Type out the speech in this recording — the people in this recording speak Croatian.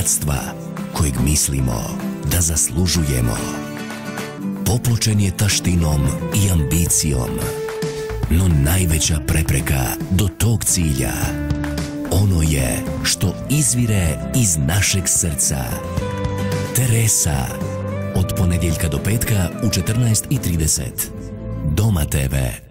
bogatstva kojeg mislimo da zaslužujemo. Popločen je taštinom i ambicijom, no najveća prepreka do tog cilja ono je što izvire iz našeg srca. Teresa od ponedjeljka do petka u 14.30. Doma TV.